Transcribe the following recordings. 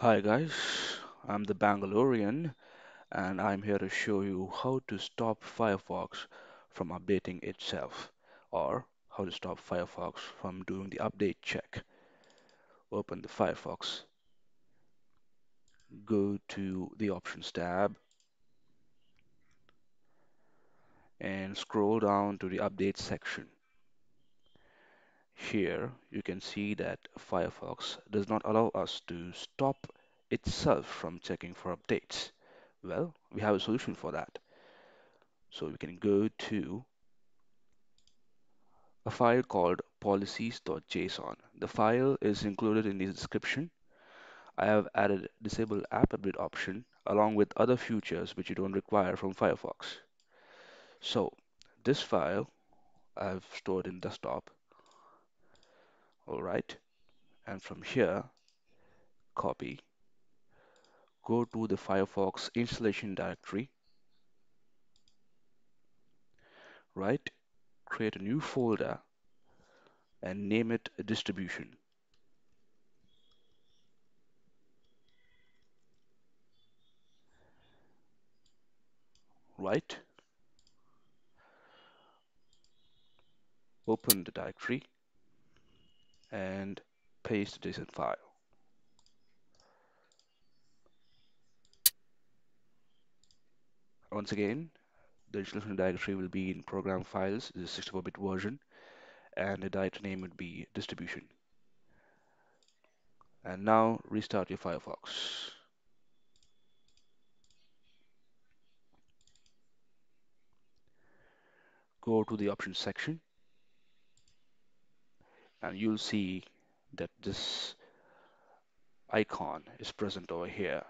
Hi guys, I'm the Bangalorean and I'm here to show you how to stop Firefox from updating itself or how to stop Firefox from doing the update check. Open the Firefox, go to the Options tab and scroll down to the Update section. Here you can see that Firefox does not allow us to stop itself from checking for updates. Well, we have a solution for that. So we can go to a file called policies.json. The file is included in the description. I have added disable app update option along with other features which you don't require from Firefox. So this file I've stored in desktop. All right. And from here, copy, go to the Firefox installation directory, right? Create a new folder and name it distribution. Right? Open the directory and paste the JSON file. Once again, the installation directory will be in program files, the 64-bit version, and the directory name would be distribution. And now restart your Firefox. Go to the options section and you'll see that this icon is present over here.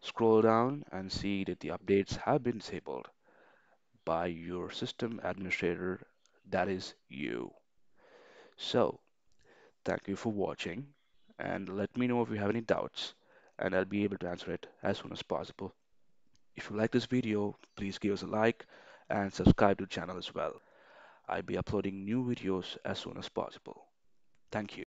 Scroll down and see that the updates have been disabled by your system administrator, that is you. So, thank you for watching and let me know if you have any doubts and I'll be able to answer it as soon as possible. If you like this video, please give us a like and subscribe to the channel as well. I'll be uploading new videos as soon as possible. Thank you.